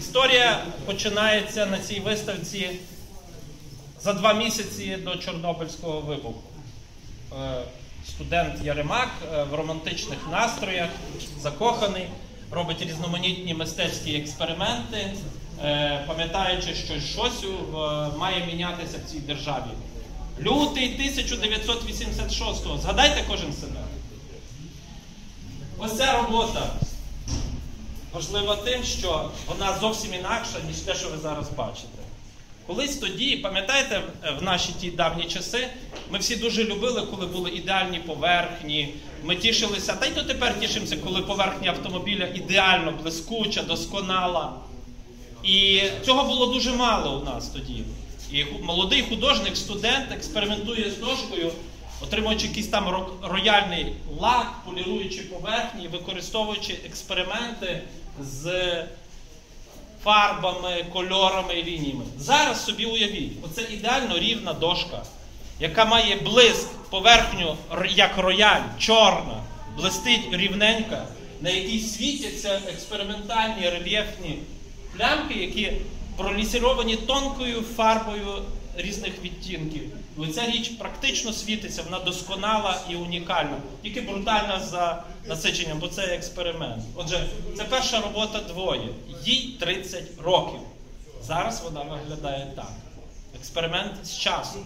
Історія починається на цій виставці за два місяці до Чорнобильського вибуху. Е, Студент Яремак е, в романтичних настроях, закоханий, робить різноманітні мистецькі експерименти, е, пам'ятаючи, що щось має мінятися в цій державі. Лютий 1986-го. Згадайте кожен себе. Ось ця робота важлива тим, що вона зовсім інакша, ніж те, що ви зараз бачите. Колись тоді, пам'ятаєте, в наші ті давні часи, ми всі дуже любили, коли були ідеальні поверхні. Ми тішилися, та й то тепер тішимося, коли поверхня автомобіля ідеально блискуча, досконала. І цього було дуже мало у нас тоді. І молодий художник, студент експериментує з дошкою, отримуючи якийсь там рояльний лак, поліруючи поверхні, використовуючи експерименти з фарбами, кольорами і лініями. Зараз собі уявіть, оце ідеально рівна дошка, яка має блиск, поверхню, як рояль, чорна, блистить рівненька, на якій світяться експериментальні рельєфні плямки, які пролісіровані тонкою фарбою різних відтінків. І ця річ практично світиться, вона досконала і унікальна, тільки брутальна за насиченням, бо це експеримент. Отже, це перша робота двоє. Їй 30 років. Зараз вона виглядає так. Експеримент з часом.